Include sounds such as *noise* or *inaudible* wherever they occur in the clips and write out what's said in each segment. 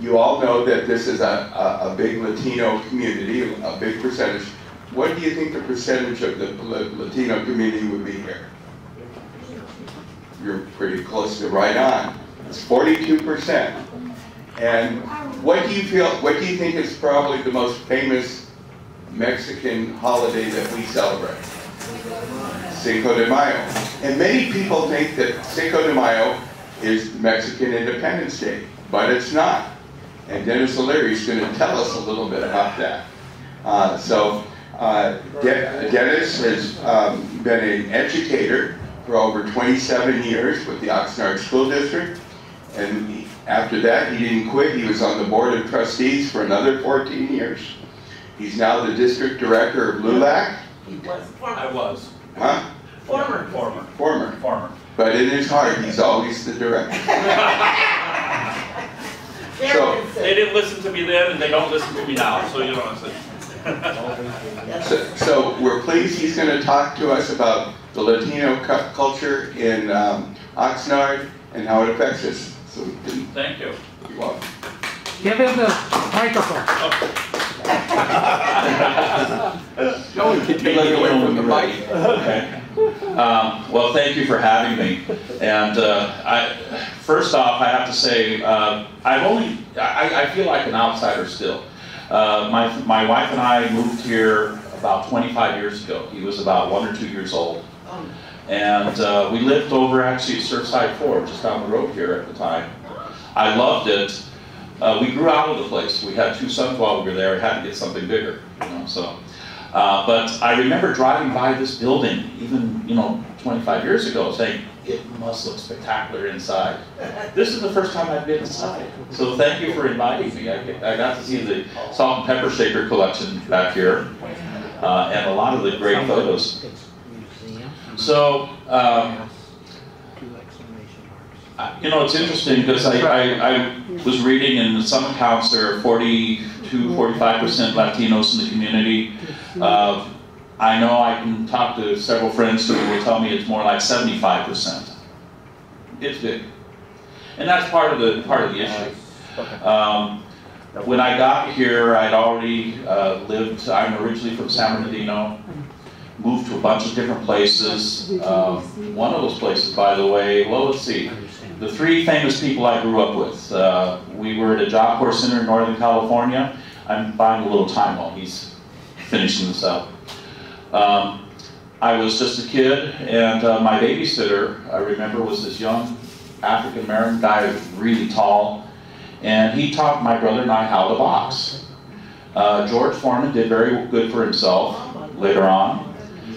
you all know that this is a, a, a, big Latino community, a big percentage. What do you think the percentage of the Latino community would be here? You're pretty close to right on. It's 42%. And what do you feel, what do you think is probably the most famous Mexican holiday that we celebrate? Cinco de Mayo. And many people think that Cinco de Mayo is Mexican Independence Day, but it's not. And Denis O'Leary is going to tell us a little bit about that. Uh, so uh, De Denis has um, been an educator for over 27 years with the Oxnard School District. And after that, he didn't quit. He was on the Board of Trustees for another 14 years. He's now the District Director of LULAC. He was. I was. Huh? Former. Former. Former. Former. But in his heart, he's always the director. *laughs* so, they didn't listen to me then, and they don't listen to me now, so you know what I'm saying. so, so we're pleased he's going to talk to us about the Latino culture in um, Oxnard and how it affects us. So Thank you. You're welcome. Give him the microphone. no one can take it away from the mic. Okay. Um, well, thank you for having me. And uh, I, first off, I have to say, uh, I've only, I, I, feel like an outsider still. Uh, my, my wife and I moved here about 25 years ago. He was about one or two years old. And uh, we lived over actually at Surfside Four, just down the road here at the time. I loved it. Uh, we grew out of the place. We had two sons while we were there. Had to get something bigger, you know. So, uh, but I remember driving by this building, even you know, 25 years ago, saying it must look spectacular inside. This is the first time I've been inside. So thank you for inviting me. I, I got to see the salt and pepper shaker collection back here, uh, and a lot of the great photos. So, um, you know, it's interesting because I, I, I, was reading in some accounts there are 42, 45% Latinos in the community. Uh, I know I can talk to several friends who will tell me it's more like 75%. It's big. And that's part of the, part of the issue. Um, when I got here, I'd already uh, lived, I'm originally from San Bernardino, moved to a bunch of different places. Um, one of those places, by the way, well, let's see. The three famous people I grew up with. Uh, we were at a Job Corps Center in Northern California. I'm buying a little time while he's finishing this up. Um, I was just a kid, and uh, my babysitter, I remember, was this young African American guy, really tall, and he taught my brother and I how to box. Uh, George Foreman did very good for himself later on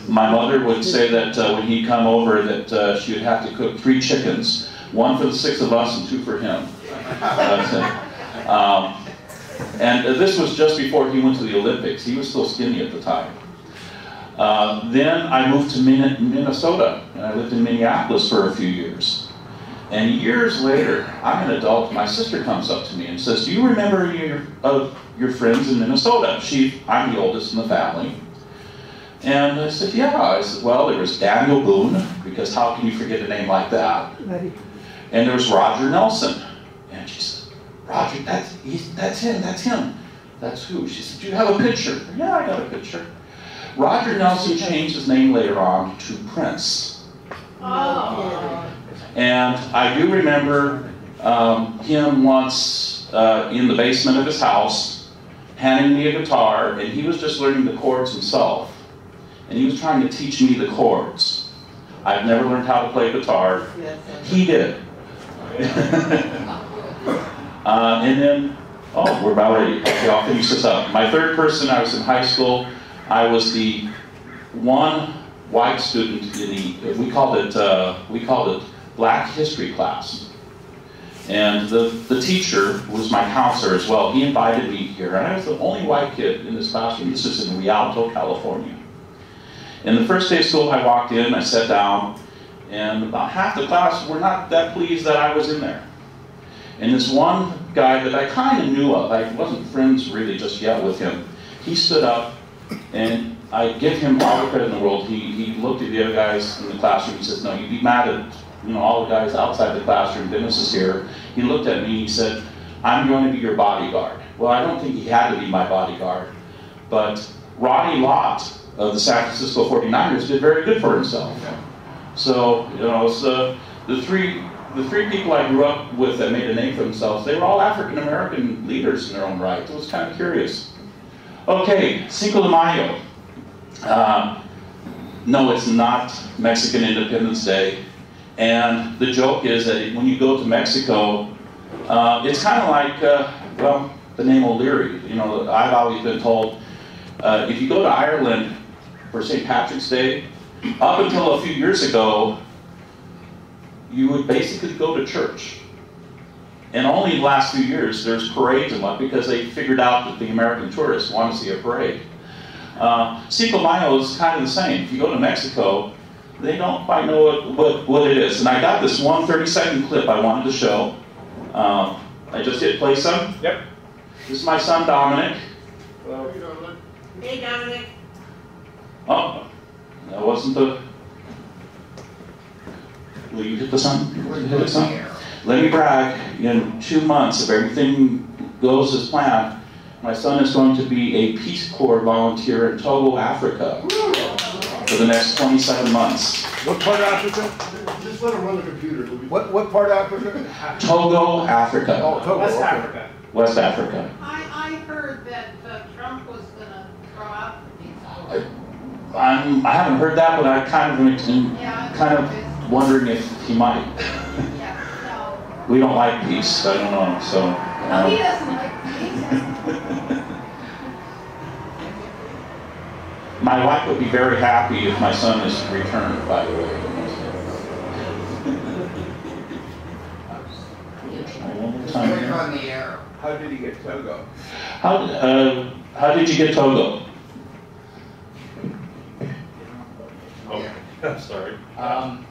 my mother would say that uh, when he'd come over that uh, she would have to cook three chickens, one for the six of us and two for him. *laughs* um, and uh, this was just before he went to the Olympics. He was still skinny at the time. Uh, then I moved to Minnesota, and I lived in Minneapolis for a few years. And years later, I'm an adult. My sister comes up to me and says, "Do you remember your uh, your friends in Minnesota?" She, I'm the oldest in the family. And I said, yeah. I said, well, there was Daniel Boone, because how can you forget a name like that? And there was Roger Nelson. And she said, Roger, that's, that's him, that's him. That's who? She said, do you have a picture? Yeah, I got a picture. Roger Nelson changed his name later on to Prince. Oh. And I do remember um, him once uh, in the basement of his house handing me a guitar, and he was just learning the chords himself and he was trying to teach me the chords. I've never learned how to play guitar. He did. *laughs* uh, and then, oh, we're about ready. Okay, I'll finish this up. My third person, I was in high school. I was the one white student in the, we called it, uh, we called it Black History class. And the, the teacher was my counselor as well. He invited me here, and I was the only white kid in this classroom. This is in Rialto, California. And the first day of school, I walked in, I sat down, and about half the class were not that pleased that I was in there. And this one guy that I kind of knew of, I wasn't friends really just yet with him, he stood up, and I give him all the credit in the world. He, he looked at the other guys in the classroom, he says, no, you'd be mad at you know, all the guys outside the classroom, Denis is here. He looked at me, he said, I'm going to be your bodyguard. Well, I don't think he had to be my bodyguard, but Ronnie Lott of the San Francisco 49ers did very good for himself. So, you know, so the three the three people I grew up with that made a name for themselves, they were all African American leaders in their own right. It was kind of curious. Okay, Cinco de Mayo. Uh, no, it's not Mexican Independence Day. And the joke is that when you go to Mexico, uh, it's kind of like, uh, well, the name O'Leary. You know, I've always been told uh, if you go to Ireland for St. Patrick's Day, up until a few years ago, you would basically go to church. And only in the last few years, there's parades and what, because they figured out that the American tourists want to see a parade. Uh, Cinco Mayo is kind of the same. If you go to Mexico, they don't quite know what, what, what it is. And I got this one 30 second clip I wanted to show. Um, I just hit play some. Yep. This is my son Dominic. Hey, Dominic. Oh, that wasn't the. Will you hit the sun? Hit the sun? Let me brag. In two months, if everything goes as planned, my son is going to be a Peace Corps volunteer in Togo, Africa, for the next 27 months. What part of Africa? Just let him run the computer. What, what part of Africa? Togo, Africa, Oh, Togo, West okay. Africa. West Africa. I, I heard that uh, Trump was gonna throw out the peace corps. I'm, I haven't heard that, but I kind of am Yeah, kind of wondering if he might. Yeah, We don't like peace. I don't know. So. no. No, he um, doesn't like peace. *laughs* My wife would be very happy if my son is returned, by the way. One more time on the arrow. How did he get Togo? How, uh, how did you get Togo? *laughs* Yeah. Sorry. Um, Purna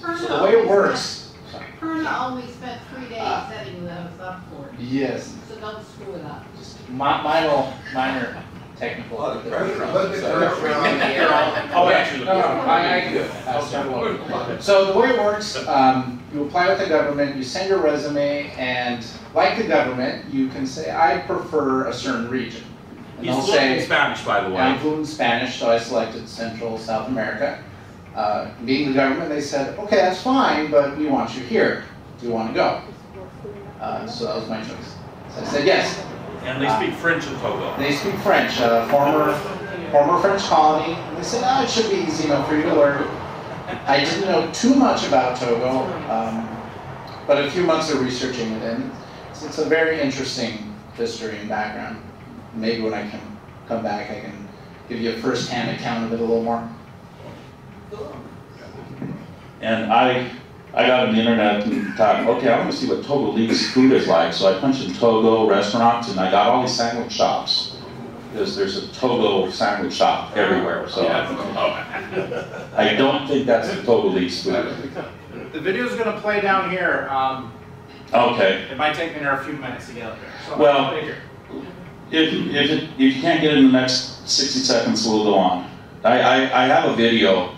so the way it works, spent- Purna only spent three days Ah. setting those up for it, yes, so don't screw it up. just mi- minor, minor technical. Let the cursor on the arrow. Oh, actually, no, no, I, I can do it. That's not what- So the way it works, um, you apply with the government, you send your resume, and like the government, you can say, I prefer a certain region. And He's they'll fluent in Spanish, by the way. I'm fluent in Spanish, so I selected Central South America. Uh, being the government, they said, okay, that's fine, but we want you here. Do you want to go? Uh, so that was my choice. So I said yes. And they speak French in Togo. They speak French, uh, former former French colony. And they said, oh, it should be easy enough for you to learn. I didn't know too much about Togo, um, but a few months of researching it, and it's, it's a very interesting history and background. Maybe when I can come back, I can give you a first-hand account of it a little more. And I, I got on the internet and thought, okay, I want to see what Togolese food is like. So I punched in Togo restaurants and I got all these sandwich shops. Because there's a Togo sandwich shop everywhere. So *laughs* I don't think that's the Togolese food. The video's gonna play down here. Um, Okay. it might take me a few minutes to get up there. So Well- I'll play here. If, if, it, if you can't get in the next 60 seconds, we'll go on. I, I, I have a video.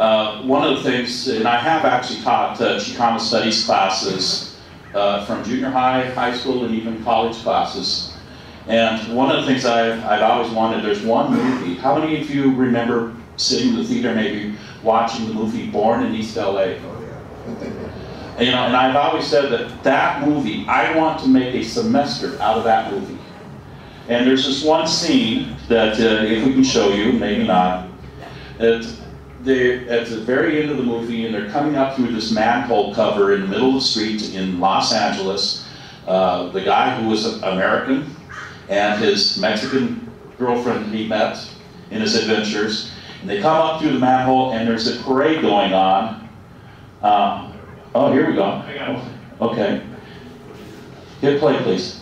Uh, one of the things, and I have actually taught uh, Chicano studies classes uh, from junior high, high school, and even college classes. And one of the things I've, I've always wanted, there's one movie. How many of you remember sitting in the theater, maybe watching the movie Born in East LA? And, you know, and I've always said that that movie, I want to make a semester out of that movie. And there's this one scene that, uh, if we can show you, maybe not, that they at the very end of the movie, and they're coming up through this manhole cover in the middle of the street in Los Angeles. Uh, the guy who was American and his Mexican girlfriend he met in his adventures, and they come up through the manhole, and there's a parade going on. Uh, oh, here we go. I got it. Okay. Hit play, please.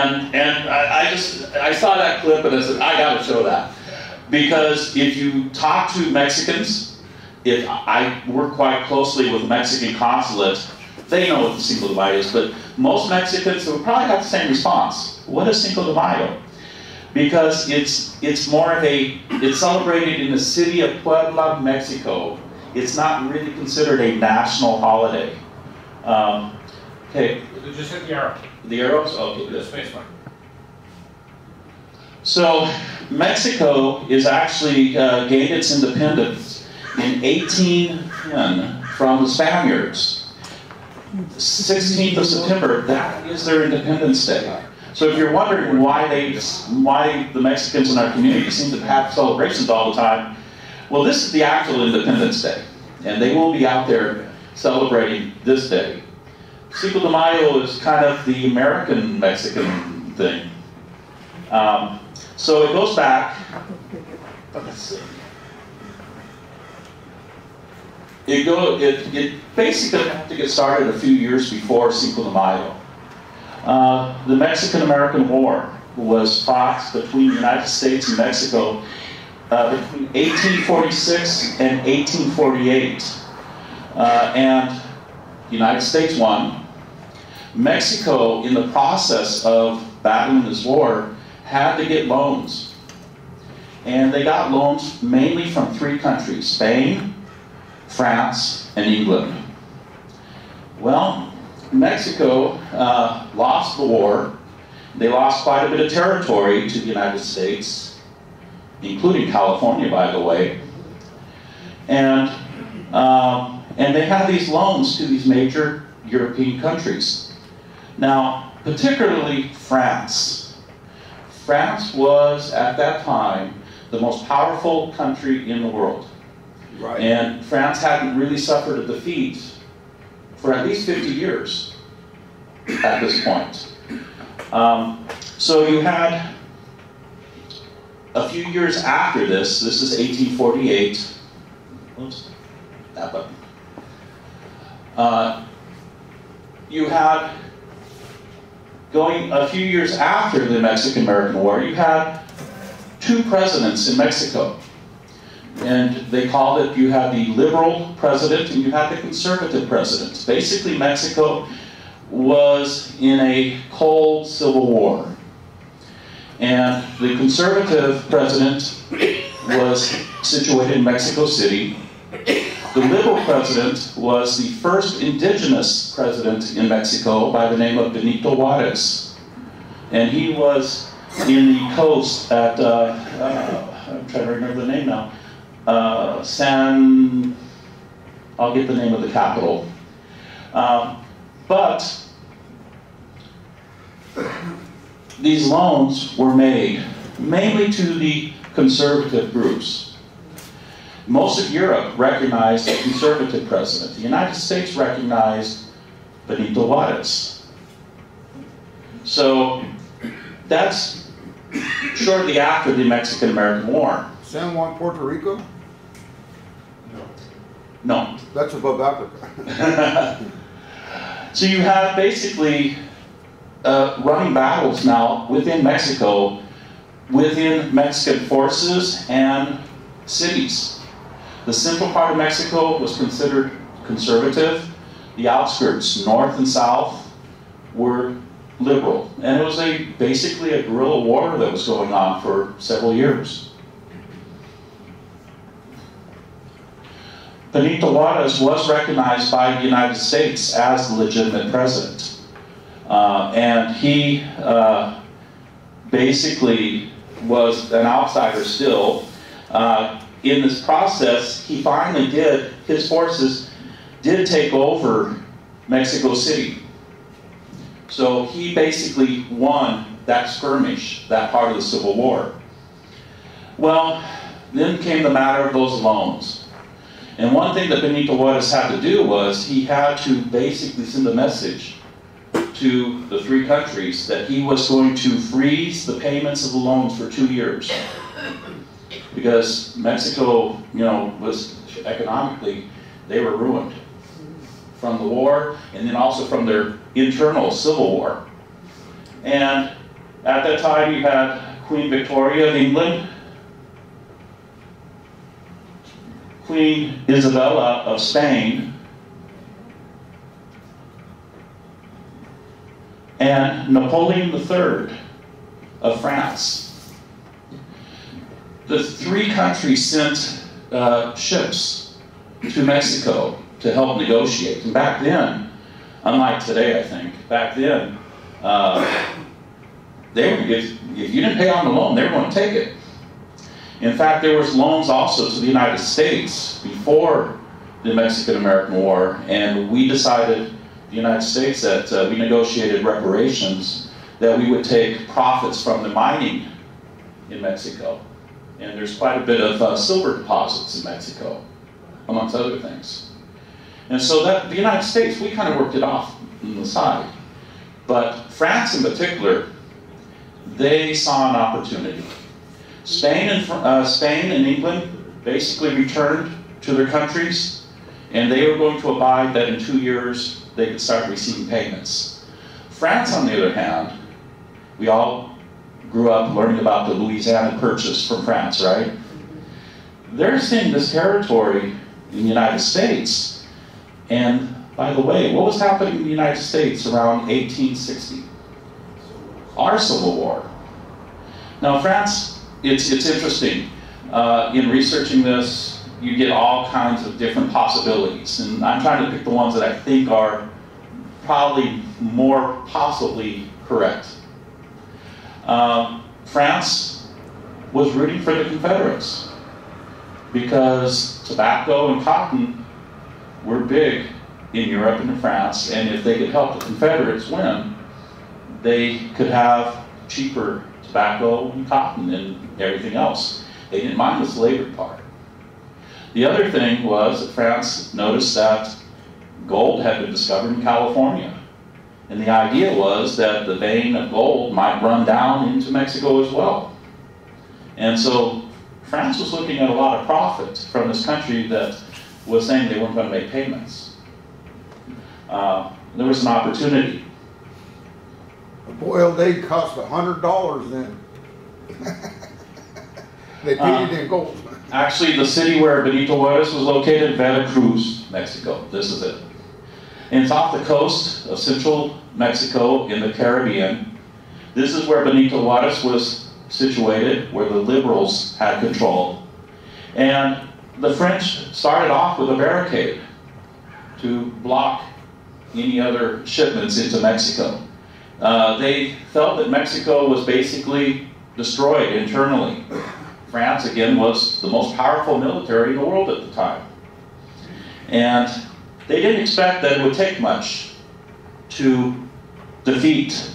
And, and I, I just, I saw that clip and I said, I gotta show that. Because if you talk to Mexicans, if I work quite closely with Mexican consulate, they know what the Cinco de Mayo is, but most Mexicans will probably have the same response. What is Cinco de Mayo? Because it's, it's more of a, it's celebrated in the city of Puebla, Mexico. It's not really considered a national holiday. Um, okay, Just hit the arrow, the arrows? Okay, good. space bar. So Mexico is actually uh, gained its independence in 1810 from the Spaniards. 16th of September, that is their Independence Day. So if you're wondering why they, why the Mexicans in our community seem to have celebrations all the time, well, this is the actual Independence Day, and they will be out there celebrating this day. Cinco de Mayo is kind of the American Mexican thing. Um, so it goes back. Let's see. It go. It, it basically had to get started a few years before Cinco de Mayo. Uh, the Mexican-American War was fought between the United States and Mexico uh, between 1846 and 1848, uh, and the United States won. Mexico, in the process of battling this war, had to get loans. And they got loans mainly from three countries Spain, France, and England. Well, Mexico uh, lost the war. They lost quite a bit of territory to the United States, including California, by the way. And, um, and they had these loans to these major European countries. Now, particularly France. France was, at that time, the most powerful country in the world. Right. And France hadn't really suffered a defeat for at least 50 years at this point. Um, so you had a few years after this, this is 1848. Oops, that button. Uh, you had, going a few years after the Mexican American War, you had two presidents in Mexico. And they called it, you had the liberal president and you had the conservative president. Basically, Mexico was in a cold civil war. And the conservative president was situated in Mexico City. The liberal president was the first indigenous president in Mexico by the name of Benito Juarez. And he was in the coast at, uh, uh, I'm trying to remember the name now, uh, San, I'll get the name of the capital. Um, but these loans were made mainly to the conservative groups. Most of Europe recognized a conservative president. The United States recognized Benito Juarez. So that's shortly after the Mexican American War. San Juan, Puerto Rico? No. That's above Africa. *laughs* so you have basically uh, running battles now within Mexico, within Mexican forces and cities. The central part of Mexico was considered conservative. The outskirts, north and south, were liberal. And it was a basically a guerrilla war that was going on for several years. Benito Juarez was recognized by the United States as the legitimate president. Uh, and he uh, basically was an outsider still. Uh, in this process, he finally did, his forces did take over Mexico City. So he basically won that skirmish, that part of the Civil War. Well, then came the matter of those loans. And one thing that Benito Juarez had to do was he had to basically send a message to the three countries that he was going to freeze the payments of the loans for two years. Because Mexico, you know, was economically, they were ruined from the war and then also from their internal civil war. And At that time, you had Queen Victoria of England, Queen Isabella of Spain, and Napoleon III of France. The three countries sent uh, ships to Mexico to help negotiate. And back then, unlike today, I think, back then, uh, they were, if, if you didn't pay on the loan, they were going to take it. In fact, there was loans also to the United States before the Mexican-American War, and we decided, the United States, that uh, we negotiated reparations, that we would take profits from the mining in Mexico. And there's quite a bit of uh, silver deposits in Mexico, amongst other things. And so that the United States, we kind of worked it off on the side. But France in particular, they saw an opportunity. Spain and, uh, Spain and England basically returned to their countries, and they were going to abide that in two years they could start receiving payments. France, on the other hand, we all grew up learning about the Louisiana Purchase from France, right? They're seeing this territory in the United States, and by the way, what was happening in the United States around 1860? Our Civil War. Now, France, it's, it's interesting. Uh, in researching this, you get all kinds of different possibilities, and I'm trying to pick the ones that I think are probably more possibly correct. Um, France was rooting for the Confederates because tobacco and cotton were big in Europe and in France, and if they could help the Confederates win, they could have cheaper tobacco and cotton and everything else. They didn't mind the slavery part. The other thing was that France noticed that gold had been discovered in California. And the idea was that the vein of gold might run down into Mexico as well. And so France was looking at a lot of profit from this country that was saying they weren't going to make payments. Uh, there was an opportunity. A boiled egg cost a hundred dollars then. *laughs* They paid Uh, it in gold. Actually, the city where Benito Juarez was located, Veracruz, Mexico. This is it. And it's off the coast of central Mexico in the Caribbean. This is where Benito Juarez was situated, where the liberals had control. And the French started off with a barricade to block any other shipments into Mexico. Uh, they felt that Mexico was basically destroyed internally. France, again, was the most powerful military in the world at the time. And they didn't expect that it would take much to defeat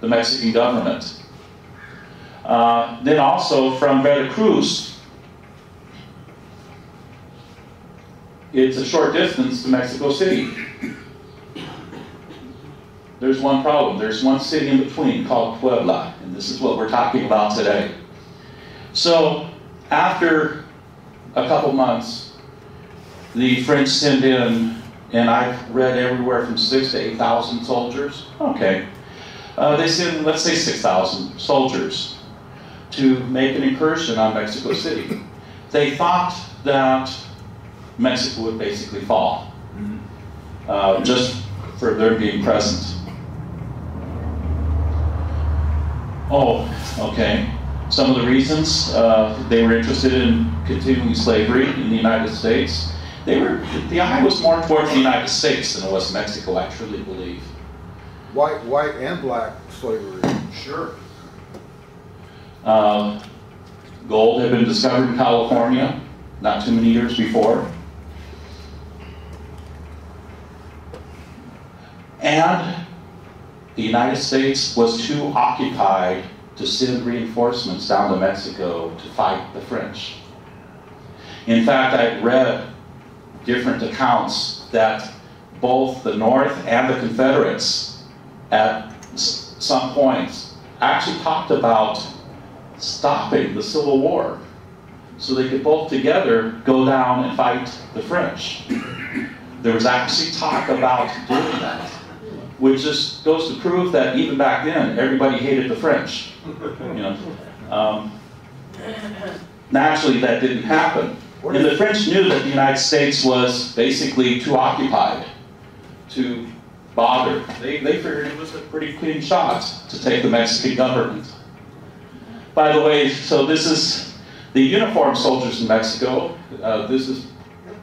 the Mexican government. Uh, then also from Veracruz, it's a short distance to Mexico City. There's one problem. There's one city in between called Puebla, and this is what we're talking about today. So, after a couple months, the French sent in, and I've read everywhere from six to 8,000 soldiers. Okay. Uh, they sent, let's say, 6,000 soldiers to make an incursion on Mexico City. They thought that Mexico would basically fall, uh, just for their being present. Oh, okay. Some of the reasons uh, they were interested in continuing slavery in the United States, they were the eye was more important towards the United States than it was Mexico. I truly believe. White, white and black slavery. Sure. Uh, gold had been discovered in California not too many years before. And the United States was too occupied to send reinforcements down to Mexico to fight the French. In fact, I read different accounts that both the North and the Confederates at some points actually talked about stopping the Civil War so they could both together go down and fight the French. There was actually talk about doing that. which just goes to prove that even back then, everybody hated the French. You know, um, naturally, that didn't happen. And the French knew that the United States was basically too occupied to bother. They, they figured it was a pretty clean shot to take the Mexican government. By the way, so this is the uniformed soldiers in Mexico. Uh, this is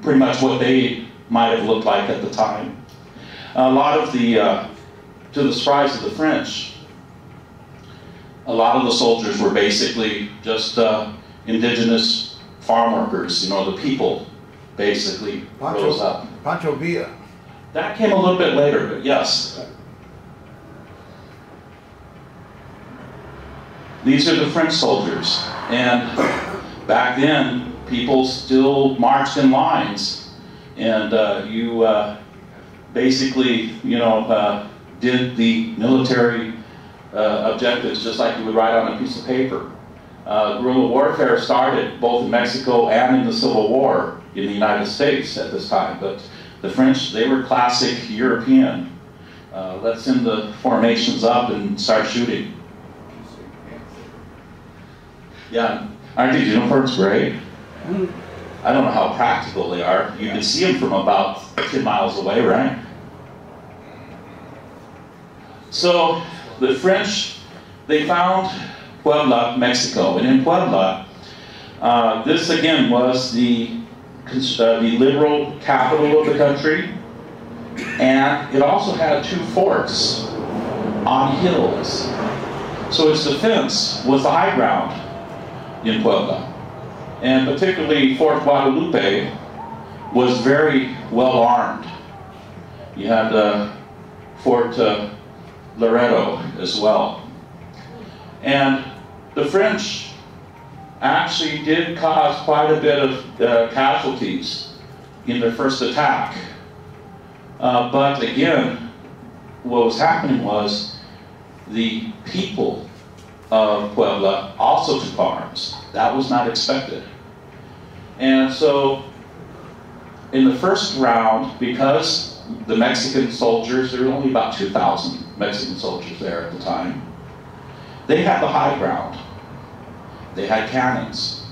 pretty much what they might have looked like at the time. A lot of the, uh, to the surprise of the French, a lot of the soldiers were basically just uh, indigenous farm workers, you know, the people basically rose up. Pancho Villa. That came a little bit later, but yes. These are the French soldiers. And back then, people still marched in lines. And uh, you uh, basically, you know, uh, did the military uh, objectives just like you would write on a piece of paper. Uh, guerrilla warfare started both in Mexico and in the Civil War in the United States at this time. But the French, they were classic European. Uh, let's send the formations up and start shooting. Yeah, aren't these uniforms great? I don't know how practical they are. You can see them from about 10 miles away, right? So the French, they found Puebla, Mexico. And in Puebla, uh, this again was the, uh, the liberal capital of the country. And it also had two forts on hills. So its defense was the high ground in Puebla. And particularly Fort Guadalupe was very well armed. You had uh, Fort uh, Loreto as well. And the French actually did cause quite a bit of uh, casualties in their first attack. Uh, but again, what was happening was the people of Puebla also took arms. That was not expected. And so, in the first round, because the Mexican soldiers, there were only about 2,000 Mexican soldiers there at the time, they had the high ground. They had cannons.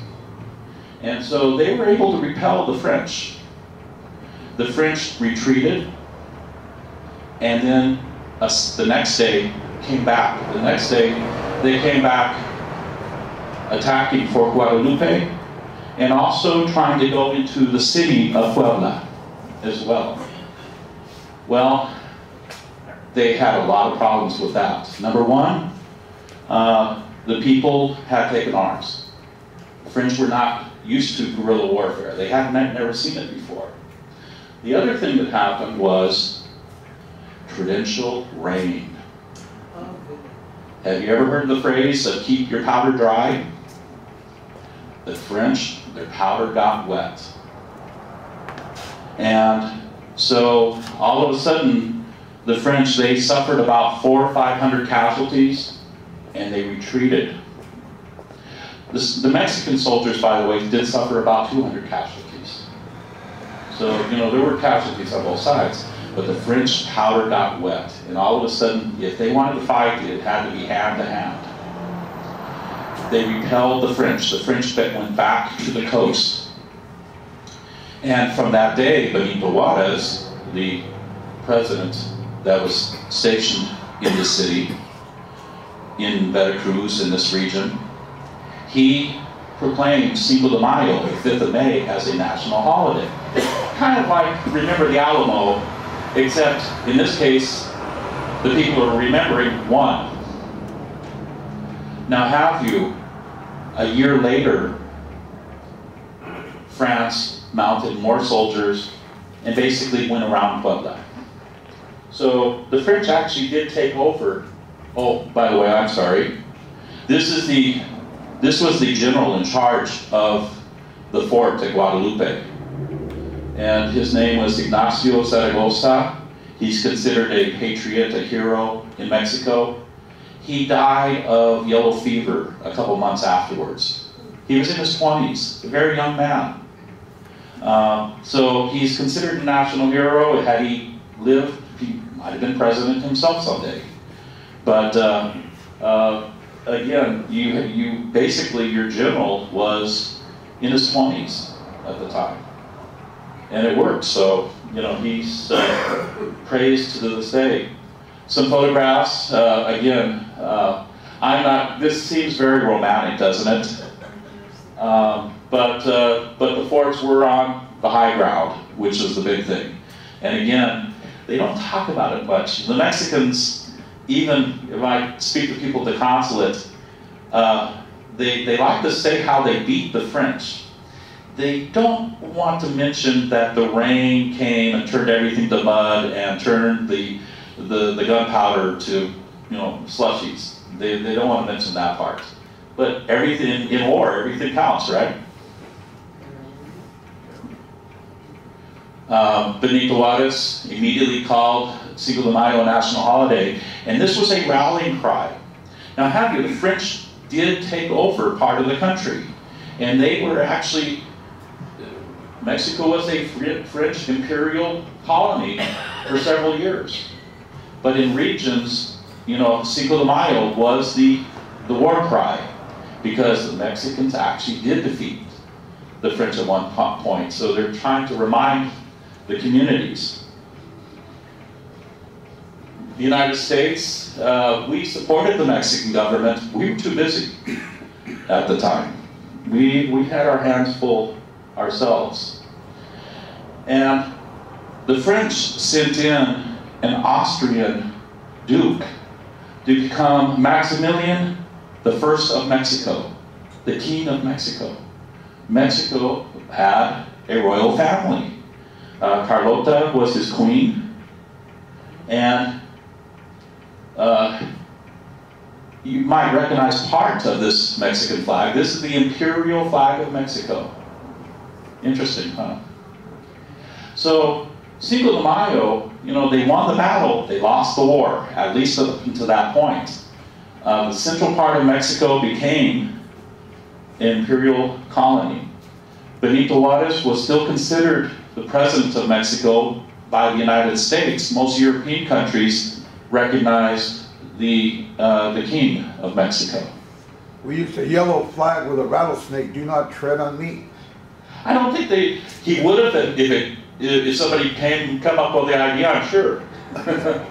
And so they were able to repel the French. The French retreated, and then uh, the next day came back. The next day, they came back attacking Fort Guadalupe and also trying to go into the city of Puebla as well. Well, they had a lot of problems with that. Number one, uh, the people had taken arms. The French were not used to guerrilla warfare. They had not never seen it before. The other thing that happened was torrential rain. Have you ever heard the phrase of keep your powder dry? The French, their powder got wet. And so all of a sudden, the French, they suffered about four or five hundred casualties and they retreated. The Mexican soldiers, by the way, did suffer about 200 casualties. So, you know, there were casualties on both sides, but the French powder got wet. And all of a sudden, if they wanted to fight, it had to be hand to hand. They repelled the French. The French went back to the coast. And from that day, Benito Juarez, the president that was stationed in the city, in Veracruz, in this region, he proclaimed Cinco de Mayo, the 5th of May, as a national holiday. Kind of like Remember the Alamo, except in this case, the people are remembering one. Now, have you, a year later, France mounted more soldiers and basically went around Puebla. So the French actually did take over. Oh, by the way, I'm sorry. This is the this was the general in charge of the fort at Guadalupe. And his name was Ignacio Zaragoza. He's considered a patriot, a hero in Mexico. He died of yellow fever a couple months afterwards. He was in his 20s, a very young man. Um, so he's considered a national hero. Had he lived, he might have been president himself someday. But uh, uh, again, you, you basically, your general was in his 20s at the time. And it worked, so, you know, he's uh, praised to this day. Some photographs, uh, again, uh, I'm not, this seems very romantic, doesn't it? Um, but, uh, but the forts were on the high ground, which is the big thing. And again, they don't talk about it much. The Mexicans, even if I speak to people at the consulate, uh, they, they like to say how they beat the French. They don't want to mention that the rain came and turned everything to mud and turned the, the, the gunpowder to, you know, slushies. They, they don't want to mention that part. But everything in war, everything counts, right? Um, Benito Juarez immediately called Cinco de Mayo national holiday, and this was a rallying cry. Now, have you, the French did take over part of the country, and they were actually, Mexico was a French imperial colony for several years. But in regions, you know, Cinco de Mayo was the, the war cry, because the Mexicans actually did defeat the French at one point. So they're trying to remind the communities. The United States, uh, we supported the Mexican government. We were too busy at the time. We, we had our hands full ourselves. And the French sent in an Austrian duke to become Maximilian the first of Mexico, the king of Mexico. Mexico had a royal family. Uh, Carlota was his queen, and uh, you might recognize part of this Mexican flag. This is the imperial flag of Mexico. Interesting, huh? So, Cinco de Mayo, you know, they won the battle, they lost the war, at least up to that point. Uh, the central part of Mexico became an imperial colony. Benito Juarez was still considered the president of Mexico by the United States. Most European countries recognized the, uh, the king of Mexico. We used a yellow flag with a rattlesnake, do not tread on me. I don't think they, he would have if it, if somebody came, come up with the idea, I'm sure. *laughs*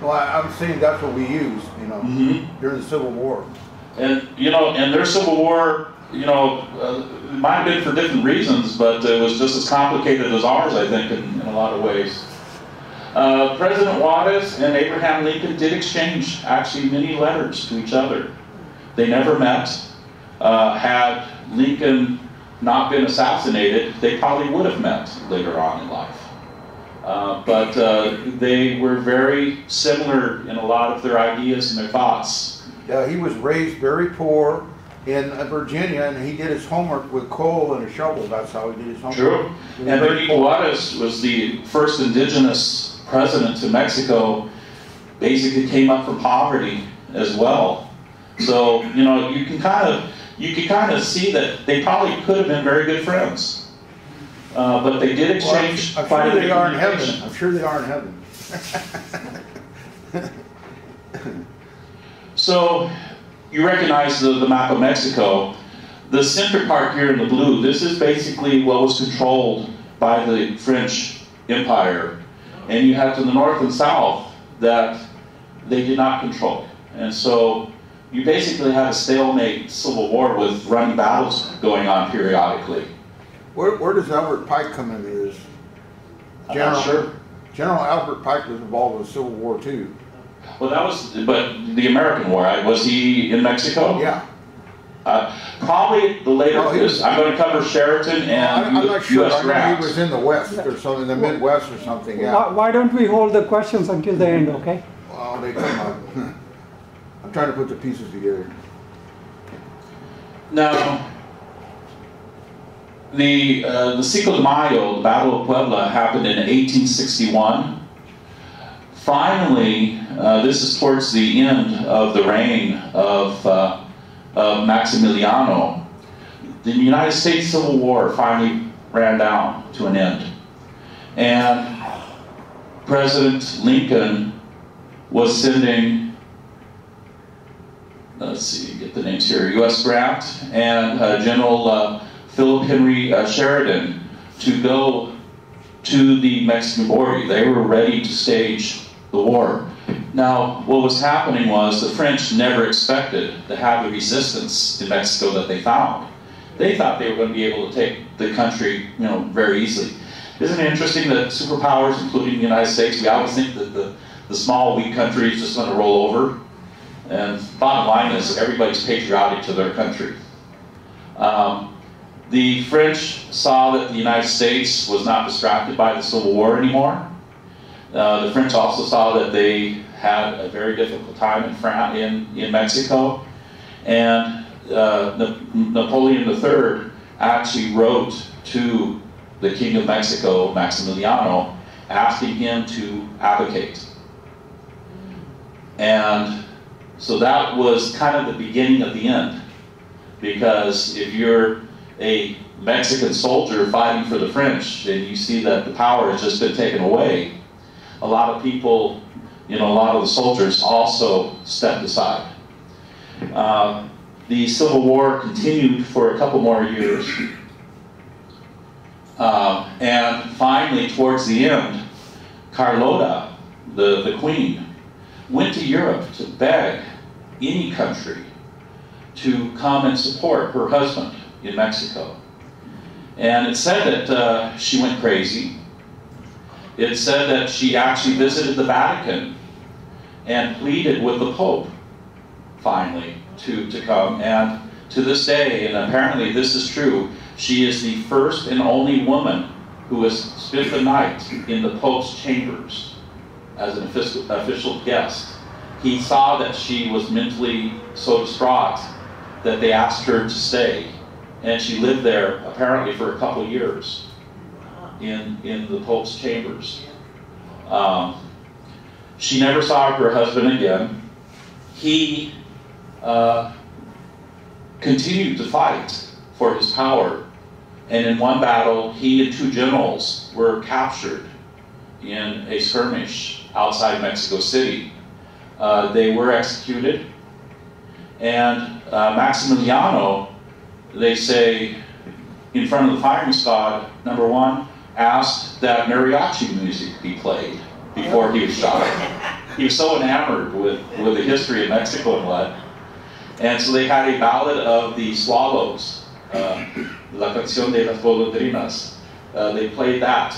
Well, I, I'm saying that's what we used, you know, Mhm. during the Civil War. And, you know, and their Civil War, you know, uh, it might have been for different reasons, but it was just as complicated as ours, I think, in, in a lot of ways. Uh, President Juarez and Abraham Lincoln did exchange actually many letters to each other. They never met. Uh, had Lincoln not been assassinated, they probably would have met later on in life. Uh, but uh, they were very similar in a lot of their ideas and their thoughts. Yeah, he was raised very poor in uh, Virginia, and he did his homework with coal and a shovel. That's how he did his homework. True. And poor. Juarez was the first indigenous president to Mexico, basically came up from poverty as well. So, you know, you can kind of, you can kind of see that they probably could have been very good friends. Uh, but they did exchange Well, I'm- I'm quite sure a they are in heaven. I'm sure they are in heaven. *laughs* So you recognize the, the map of Mexico. The center part here in the blue, this is basically what was controlled by the French Empire. And you have to the north and south that they did not control. And so you basically had a stalemate civil war with running battles going on periodically. Where, where does Albert Pike come into this? General- sure. General Albert Pike was involved in the Civil War too. Well, that was, but the American War, right? was he in Mexico? Yeah. Uh, probably the later, Well, he was- I'm going to cover Sheridan I- and I'm not sure. U.S. I know he was in the West or something, in the Midwest or something, Why, why don't we hold the questions until the end, okay? Well, they come up. *laughs* I'm trying to put the pieces together. Now, the, uh, the Cinco de Mayo, the Battle of Puebla, happened in 1861. Finally, uh, this is towards the end of the reign of, uh, of Maximiliano. The United States Civil War finally ran down to an end. And President Lincoln was sending, let's see, get the names here, U.S. Grant and uh, General uh, Philip Henry uh, Sheridan to go to the Mexican border. They were ready to stage the war. Now, what was happening was the French never expected to have the resistance in Mexico that they found. They thought they were going to be able to take the country, you know, very easily. Isn't it interesting that superpowers, including the United States, we always think that the, the small, weak country is just going to roll over. And bottom line is everybody's patriotic to their country. Um, the French saw that the United States was not distracted by the Civil War anymore. Uh, the French also saw that they had a very difficult time in, France, in, in Mexico. And uh, Napoleon III actually wrote to the King of Mexico, Maximiliano, asking him to abdicate. And so that was kind of the beginning of the end. Because if you're a Mexican soldier fighting for the French and you see that the power has just been taken away, a lot of people, you know, a lot of the soldiers also stepped aside. Um, the Civil War continued for a couple more years. Uh, and finally, towards the end, Carlota, the, the queen, went to Europe to beg any country to come and support her husband in Mexico. And it said that uh, she went crazy. It said that she actually visited the Vatican and pleaded with the Pope, finally, to, to come. And to this day, and apparently this is true, she is the first and only woman who has spent the night in the Pope's chambers as an official, official guest. He saw that she was mentally so distraught that they asked her to stay. And she lived there apparently for a couple years in, in the Pope's chambers. Um, she never saw her husband again. He uh, continued to fight for his power. And in one battle, he and two generals were captured in a skirmish outside Mexico City. Uh, they were executed. And uh, Maximiliano, they say, in front of the firing squad, number one, asked that mariachi music be played before he was shot. He was so enamored with, with the history of Mexico and what. And so they had a ballad of the swallows, uh, La Canción de las Golondrinas. Uh, they played that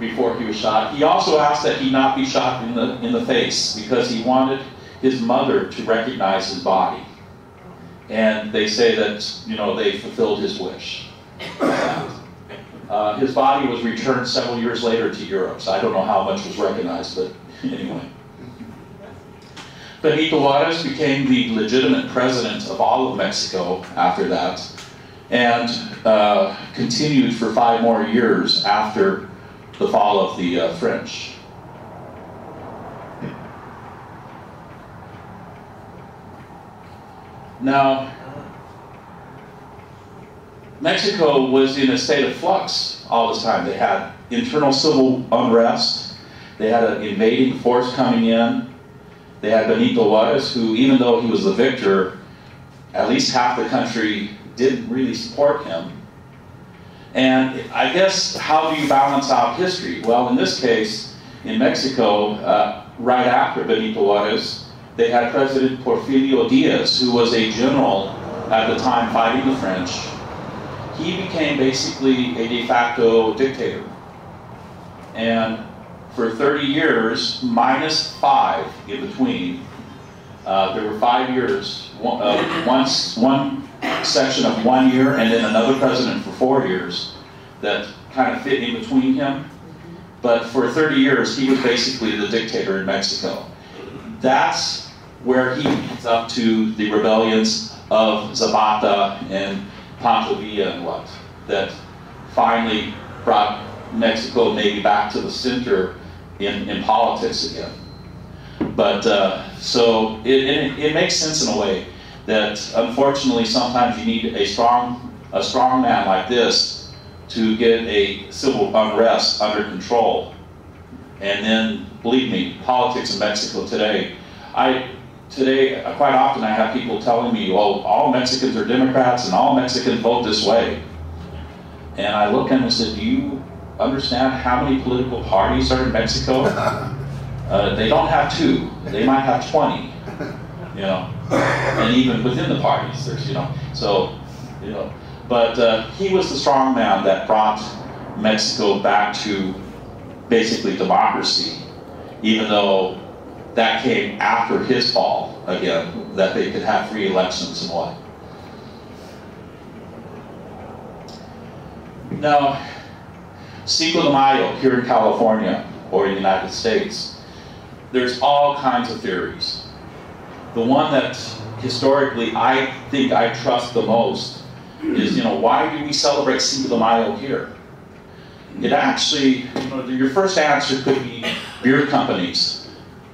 before he was shot. He also asked that he not be shot in the, in the face because he wanted his mother to recognize his body. And they say that, you know, they fulfilled his wish. Uh, his body was returned several years later to Europe, so I don't know how much was recognized, but anyway. Benito Juarez became the legitimate president of all of Mexico after that, and uh, continued for five more years after the fall of the uh, French. Now, Mexico was in a state of flux all the time. They had internal civil unrest. They had an invading force coming in. They had Benito Juarez, who, even though he was the victor, at least half the country didn't really support him. And I guess, how do you balance out history? Well, in this case, in Mexico, uh, right after Benito Juarez, they had President Porfirio Diaz, who was a general at the time fighting the French. He became basically a de facto dictator. And for 30 years, minus five in between, uh, there were five years, one, uh, once, one section of one year and then another president for four years that kind of fit in between him. But for 30 years, he was basically the dictator in Mexico. That's where he leads up to the rebellions of Zapata and Pancho Villa and what, that finally brought Mexico maybe back to the center in, in politics again. But uh, so it, it, it makes sense in a way that unfortunately sometimes you need a strong, a strong man like this to get a civil unrest under control. And then, believe me, politics in Mexico today, I, today, quite often I have people telling me, well, all Mexicans are Democrats and all Mexicans vote this way. And I look at them and said, do you understand how many political parties are in Mexico? *laughs* Uh, they don't have two, they might have 20, you know. And even within the parties, there's, you know, so, you know. But uh, he was the strong man that brought Mexico back to basically democracy, even though that came after his fall again, that they could have free elections and what. Now, Cinco de Mayo here in California or in the United States, there's all kinds of theories. The one that historically I think I trust the most is, you know, why do we celebrate Cinco de Mayo here? It actually, you know, your first answer could be beer companies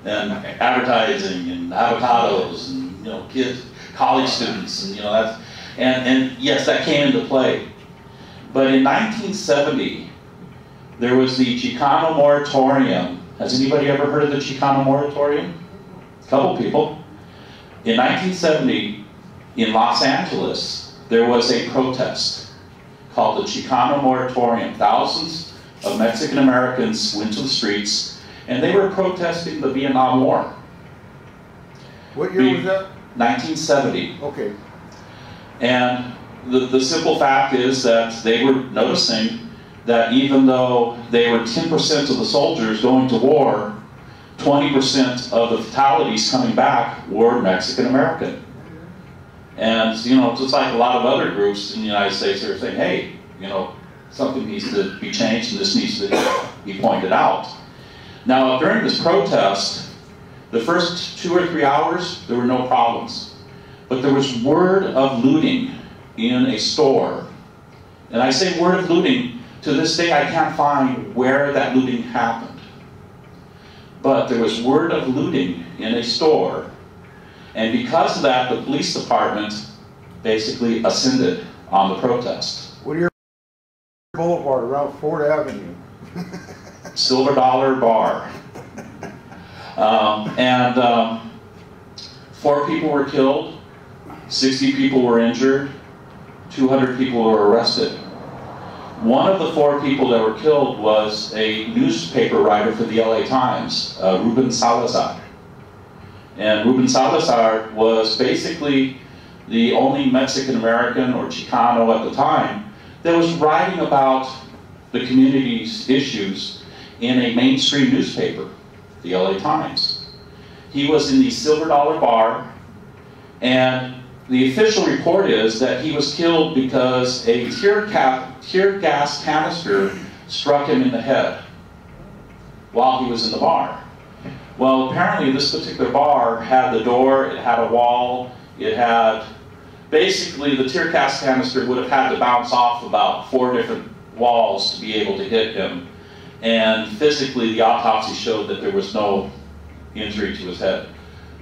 and advertising and avocados and, you know, kids, college students and, you know, that's, and, and yes, that came into play. But in 1970, there was the Chicano moratorium. Has anybody ever heard of the Chicano moratorium? A couple people. In 1970, in Los Angeles, there was a protest called the Chicano moratorium. Thousands of Mexican Americans went to the streets and they were protesting the Vietnam War. What year was that? 1970. Okay. And the, the simple fact is that they were noticing that even though they were 10% of the soldiers going to war, 20% of the fatalities coming back were Mexican American. And, you know, just like a lot of other groups in the United States, they're saying, hey, you know, something needs to be changed and this needs to be pointed out. Now, during this protest, the first two or three hours, there were no problems. But there was word of looting in a store. And I say word of looting, to this day I can't find where that looting happened. But there was word of looting in a store. And because of that, the police department basically ascended on the protest. Whittier Boulevard around Ford Avenue. *laughs* Silver Dollar Bar. Um, and um, four people were killed, 60 people were injured, 200 people were arrested. One of the four people that were killed was a newspaper writer for the LA Times, uh, Ruben Salazar. And Ruben Salazar was basically the only Mexican American or Chicano at the time that was writing about the community's issues in a mainstream newspaper, the LA Times. He was in the Silver Dollar Bar, and the official report is that he was killed because a tear, cap, tear gas canister struck him in the head while he was in the bar. Well, apparently this particular bar had the door, it had a wall, it had basically the tear gas canister would have had to bounce off about four different walls to be able to hit him. And physically, the autopsy showed that there was no injury to his head.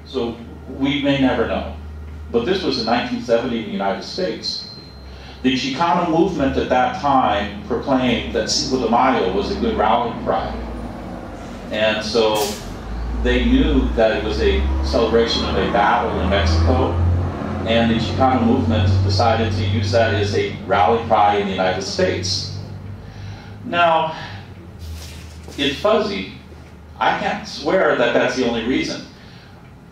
So we may never know. But this was in 1970 in the United States. The Chicano movement at that time proclaimed that Cinco de Mayo was a good rallying cry. And so they knew that it was a celebration of a battle in Mexico, and the Chicano movement decided to use that as a rally cry in the United States. Now, it's fuzzy. I can't swear that that's the only reason.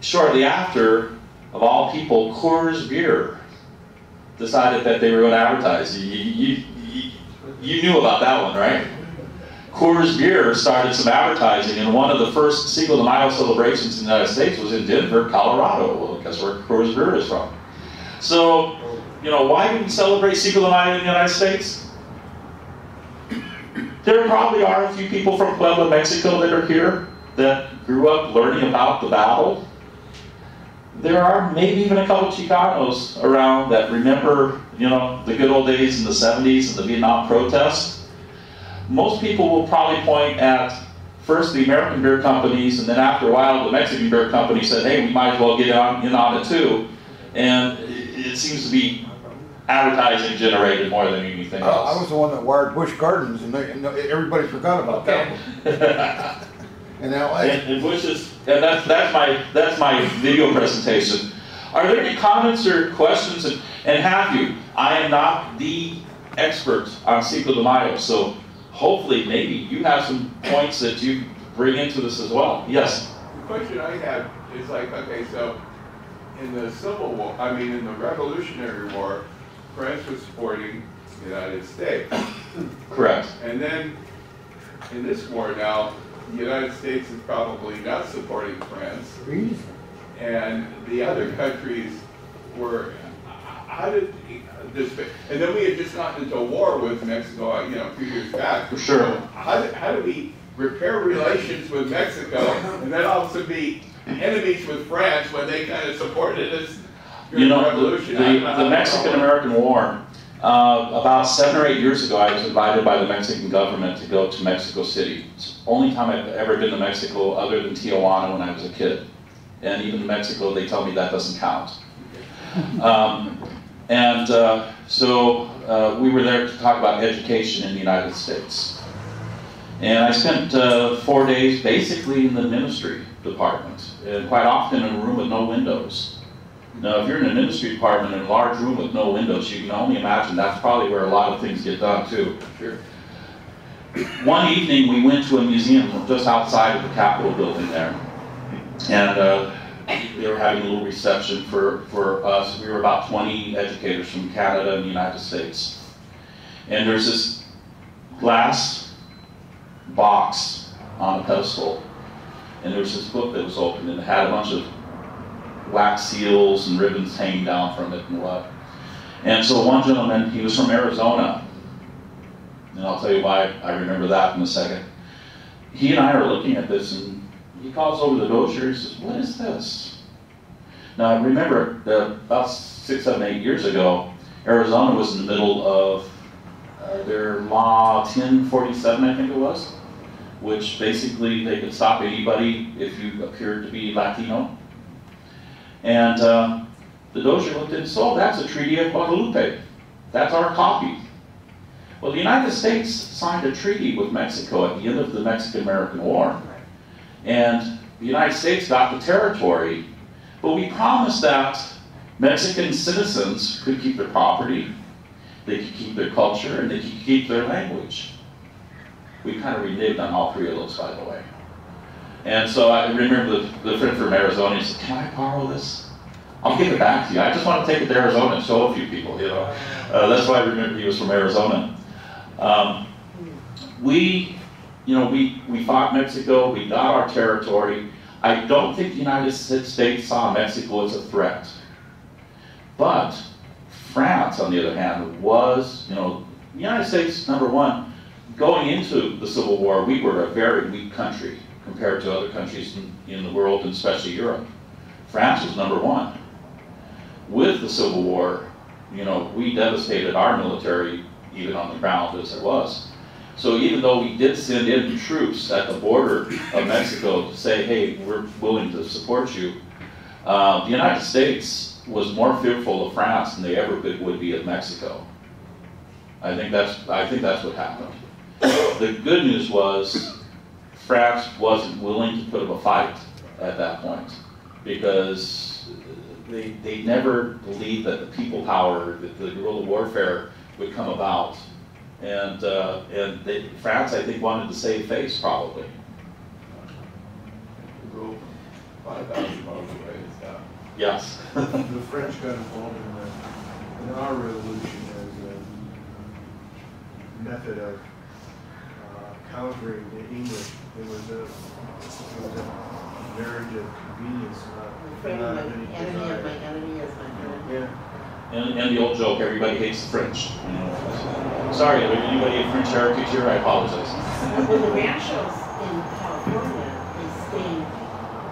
Shortly after, of all people, Coors Beer decided that they were going to advertise. You, you, you, you knew about that one, right? Coors Beer started some advertising, and one of the first Cinco de Mayo celebrations in the United States was in Denver, Colorado. Guess where Coors Beer is from. So, you know, why do we celebrate Cinco de Mayo in the United States? There probably are a few people from Puebla, Mexico that are here that grew up learning about the battle. There are maybe even a couple Chicanos around that remember, you know, the good old days in the 70s and the Vietnam protests. Most people will probably point at first the American beer companies, and then after a while the Mexican beer company said, hey, we might as well get on, in on it too. And it seems to be advertising generated more than anything Uh, else. I was the one that wired Busch Gardens and they, and everybody forgot about that one. *laughs* in LA. And, and Bush is, and that's, that's my, that's my video presentation. Are there any comments or questions? And, and have you? I am not the expert on Cinco de Mayo, so hopefully, maybe you have some points that you bring into this as well. Yes? The question I have is like, okay, so in the Civil War, I mean, in the Revolutionary War, France was supporting the United States. Correct. And then in this war now, the United States is probably not supporting France. And the other countries were, how did this, and then we had just gotten into a war with Mexico, uh, you know, a few years back. For sure. So How, do- how do we repair relations with Mexico and then also be enemies with France when they kind of supported us You know, the, the, the Mexican-American War, uh, about seven or eight years ago, I was invited by the Mexican government to go to Mexico City. It's the only time I've ever been to Mexico other than Tijuana when I was a kid. And even in Mexico, they tell me that doesn't count. Um, and uh, so uh, we were there to talk about education in the United States. And I spent uh, four days basically in the ministry department, and quite often in a room with no windows. Now, if you're in an industry department in a large room with no windows, you can only imagine that's probably where a lot of things get done too. Sure. One evening, we went to a museum just outside of the Capitol building there. And uh, they were having a little reception for, for us. We were about 20 educators from Canada and the United States. And there's this glass box on a pedestal. And there was this book that was open and it had a bunch of wax seals and ribbons hanging down from it and what. And so one gentleman, he was from Arizona, and I'll tell you why I remember that in a second. He and I are looking at this, and he calls over the dozier. He says, "What is this?" Now remember, that about six, seven, eight years ago, Arizona was in the middle of uh, their law 1047, I think it was, which basically they could stop anybody if you appeared to be Latino. And uh, the dozier looked it, so that's a Treaty of Guadalupe. That's our copy. Well, the United States signed a treaty with Mexico at the end of the Mexican-American War. And the United States got the territory, but we promised that Mexican citizens could keep their property, they could keep their culture, and they could keep their language. We kind of reneged on all three of those, by the way. And so I remember the, the friend from Arizona, he said, can I borrow this? I'll give it back to you. I just want to take it to Arizona and show a few people, you know. Uh, that's why I remember he was from Arizona. Um, we, you know, we, we fought Mexico, we got our territory. I don't think the United States saw Mexico as a threat. But France, on the other hand, was, you know, the United States, number one, going into the Civil War, we were a very weak country compared to other countries in, in the world, and especially Europe. France was number one. With the Civil War, you know, we devastated our military even on the ground as it was. So even though we did send in troops at the border of Mexico to say, hey, we're willing to support you, uh, the United States was more fearful of France than they ever would would be of Mexico. I think that's, I think that's what happened. The good news was France wasn't willing to put up a fight at that point because they, they never believed that the people power, that the guerrilla warfare would come about. And, uh, and they, France, I think, wanted to save face probably. Yes. The French got involved in the, in our revolution as a method of uh, countering the English. It was a, it was a marriage of convenience, not, Friend not of of my any enemy of my desire. enemy is my friend. Yeah. And, and the old joke, everybody hates the French. you know. Sorry, if anybody of French heritage here, I apologize. When the ranchos in California, they stayed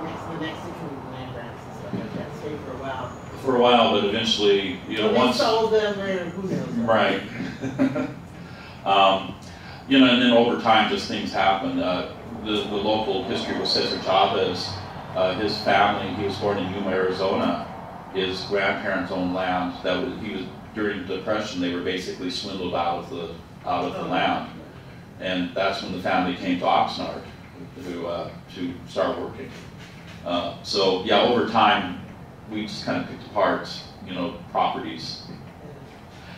next to the Mexican land grants and stuff like that, stayed for a while. For a while, but eventually, you know, When they once. sold them, or who knows? Right. *laughs* um, you know, and then over time, just things happen. Uh, the, the local history with Cesar Chavez, uh, his family, he was born in Yuma, Arizona. His grandparents owned land that was, he was, during the Depression, they were basically swindled out of the, out of the land. And that's when the family came to Oxnard. to, uh, to start working. Uh, so, yeah, over time, we just kind of picked apart, you know, properties.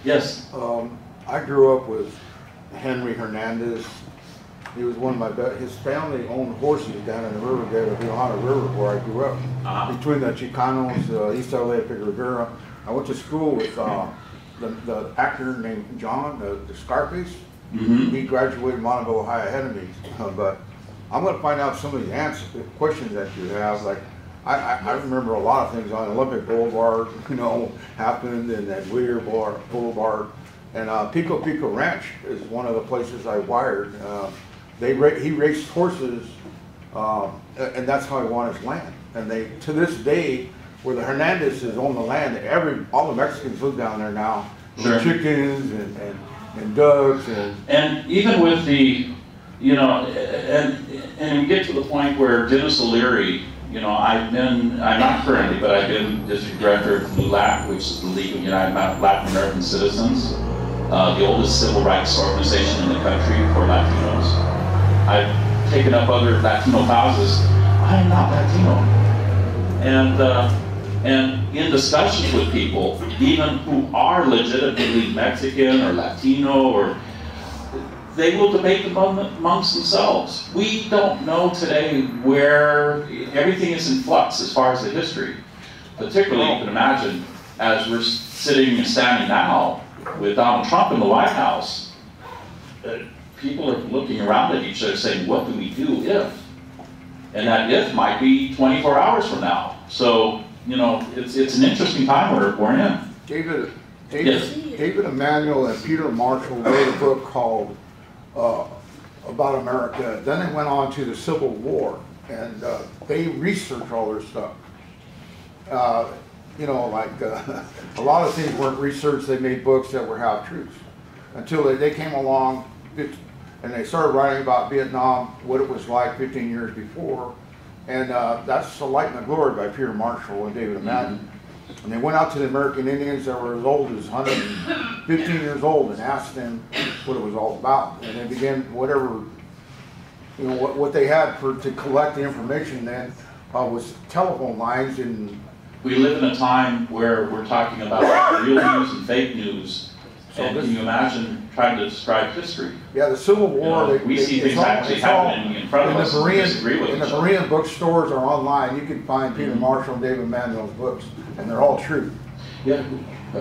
Yes, Um, I grew up with Henry Hernandez. He was one of my, best. his family owned horses down in the river there, the Ohio River, where I grew up. Uh-huh. Between the Chicanos, uh, East LA, Pico Rivera. I went to school with, uh, the, the actor named John, the, the Scarface. Mhm. He graduated Montebello High ahead of me, uh, but I'm gonna find out some of the answers, the questions that you have, like, I, I, I remember a lot of things on Olympic Boulevard, *laughs* you know, happened, and that Whittier Boulevard- Boulevard. And, uh, Pico Pico Ranch is one of the places I wired, uh, they ra- he raced horses, um, and that's how he won his land. And they, to this day, where the Hernandezes own the land, every, all the Mexicans live down there now. Sure. Chickens and, and, and ducks and And even with the, you know, and, and get to the point where Denis O'Leary, you know, I've been, I'm not currently, but I've been district director of LULAC, which is the League of United Latin American Citizens, uh, the oldest civil rights organization in the country for Latinos. I've taken up other Latino causes. I am not Latino. And, uh, and in discussions with people, even who are legitimately Mexican or Latino or they will debate among, amongst themselves. We don't know today where everything is in flux as far as the history. Particularly, you can imagine, as we're sitting and standing now with Donald Trump in the White House, people are looking around at each other saying, what do we do if? And that if might be 24 hours from now. So, you know, it's, it's an interesting time we're, we're in. David, Yes. David, David Manuel and Peter Marshall wrote a book called uh, About America. Then they went on to the Civil War, and uh, they researched all their stuff. Uh, you know, like uh, *laughs* a lot of things weren't researched. They made books that were half truths until they, they came along fif- and they started writing about Vietnam, what it was like 15 years before. And uh, that's The Light and the Glory by Peter Marshall and David Manuel. And they went out to the American Indians that were as old as 115 years old and asked them what it was all about. And they began whatever, you know, what, what they had for, to collect the information then uh, was telephone lines and We live in a time where we're talking about real news and fake news. And can you imagine trying to describe history? Yeah, the Civil War. know, they- we they- see things all- actually it's all- happening in front of the us and Korean- disagree with In the other. Korean bookstores or online, you can find Peter Mhm. Marshall and David Manuel's books, and they're all true. Yeah. Uh,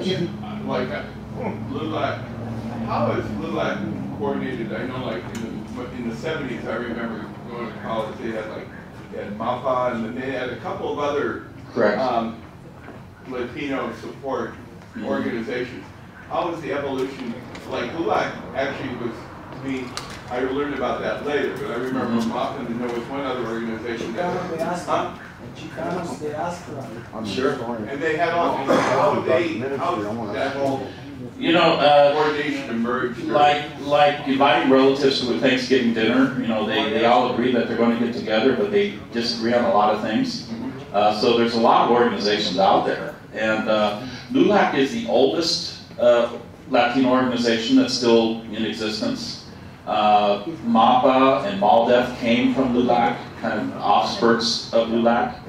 Like, uh, LULAC, how is LULAC coordinated? I know like in the, in the seventies, I remember going to college, they had like, they had MAPA and then they had a couple of other Correct. um, Latino support Mhm. organizations. How was the evolution, like LULAC actually was, to me, I learned about that later, but I remember. MAPA and there was one other organization that, Chicanos, they asked, huh? Chicanos, they asked for it. I'm Sure. And they had all, how they, how I that whole You know, uh, coordination emerged? or- like, like inviting relatives to a Thanksgiving dinner, you know, they, they all agree that they're gonna get together, but they disagree on a lot of things. Uh, so there's a lot of organizations out there. And, uh, LULAC is the oldest, uh, Latino organization that's still in existence. Uh, MAPA and MALDEF came from LULAC, kind of offspurts of LULAC.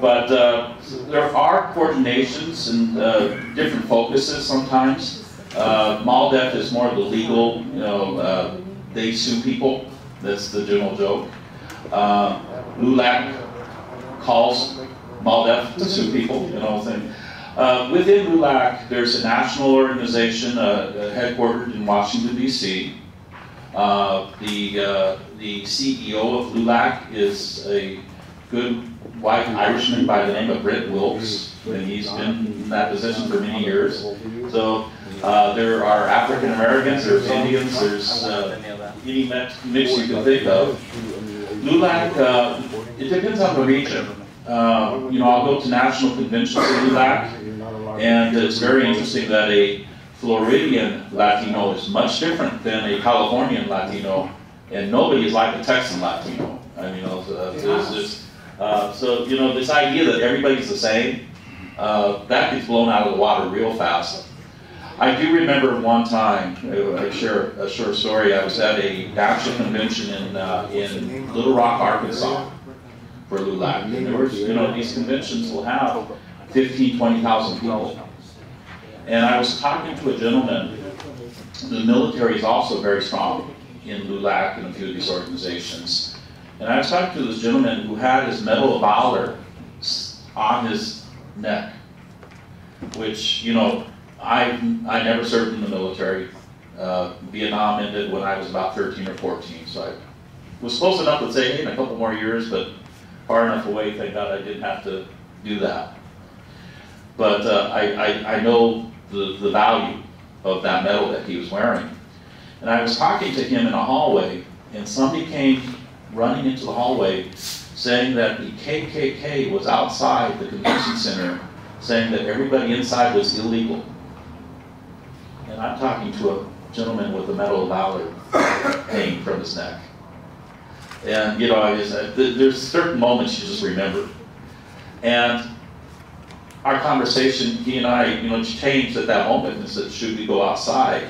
But uh, there are coordinations and uh, different focuses sometimes. Uh, MALDEF is more of the legal, you know, uh, they sue people. That's the general joke. Uh, LULAC calls MALDEF to sue people, you know, thing. Uh, within LULAC, there's a national organization uh, headquartered in Washington, D.C. Uh, the, uh, the CEO of LULAC is a good white Irishman by the name of Brent Wilkes, and he's been in that position for many years. So uh, there are African Americans, there's Indians, there's uh, any mix you can think of. LULAC, uh, it depends on the region. Uh, you know, I'll go to national conventions in LULAC, and it's very interesting that a Floridian Latino is much different than a Californian Latino, and nobody is like a Texan Latino. I mean, uh, there's this, uh, so you know, this idea that everybody's the same, uh, that gets blown out of the water real fast. I do remember one time, uh, I share a short story, I was at a national convention in, uh, in Little Rock, Arkansas for LULAC. And there was, you know, these conventions will have 15, 20,000 people. And I was talking to a gentleman, the military is also very strong in LULAC and a few of these organizations. And I was talking to this gentleman who had his Medal of Valor on his neck, which, you know, I, I never served in the military. Uh, Vietnam ended when I was about 13 or 14, so I was close enough to say, hey, in a couple more years, but far enough away, thank God I didn't have to do that. But uh, I, I, I know the, the value of that medal that he was wearing. And I was talking to him in a hallway, and somebody came running into the hallway saying that the KKK was outside the convention center, saying that everybody inside was illegal. And I'm talking to a gentleman with a Medal of Valor hanging from his neck. And, you know, I just, uh, th- there's certain moments you just remember. And our conversation, he and I, you know, changed at that moment and said, should we go outside?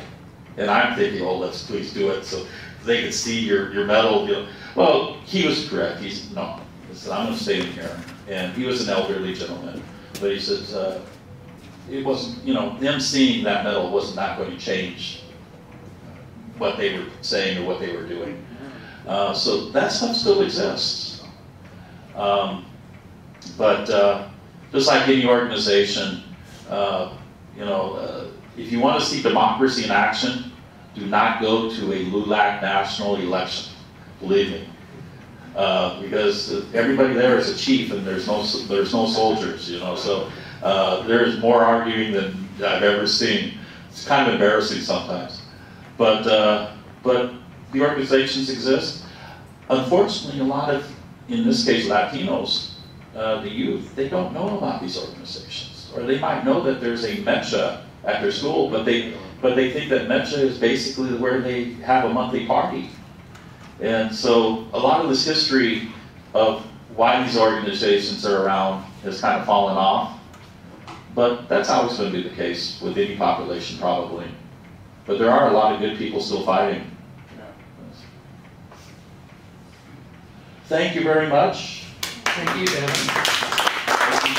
And I'm thinking, oh, let's please do it so they can see your, your medal, you know. Well, he was correct. He's, no, he said, I'm gonna stay in here. And he was an elderly gentleman, but he said, uh, it wasn't, you know, them seeing that medal wasn't not going to change what they were saying or what they were doing. Uh, so that stuff still exists. Um, but uh, just like any organization, uh, you know, uh, if you want to see democracy in action, do not go to a LULAC national election. Believe me. Uh, because everybody there is a chief and there's no, there's no soldiers, you know, so uh, there's more arguing than I've ever seen. It's kind of embarrassing sometimes. But, uh, but the organizations exist. Unfortunately, a lot of, in this case, Latinos, uh, the youth, they don't know about these organizations. Or they might know that there's a MECHA at their school, but they, but they think that MECHA is basically where they have a monthly party. And so a lot of this history of why these organizations are around has kind of fallen off. But that's always going to be the case with any population, probably. But there are a lot of good people still fighting. Thank you very much. Thank you, Devin.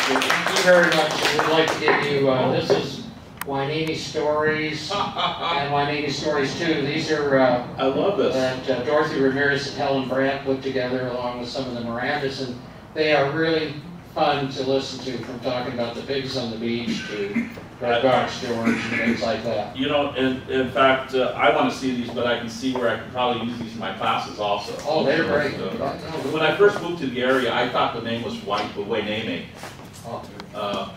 Thank you very much. We'd like to give you, uh, this is Hueneme Stories and Hueneme Stories Two. These are, uh, I love this. that uh, Dorothy Ramirez and Helen Brandt put together along with some of the Mirandas, and they are really fun to listen to, from talking about the pigs on the beach to Box George and things like that. You know, in, in fact, uh, I want to see these, but I can see where I can probably use these in my classes also. Oh, they're great. So, When I first moved to the area, I thought the name was White, Wainame. Oh,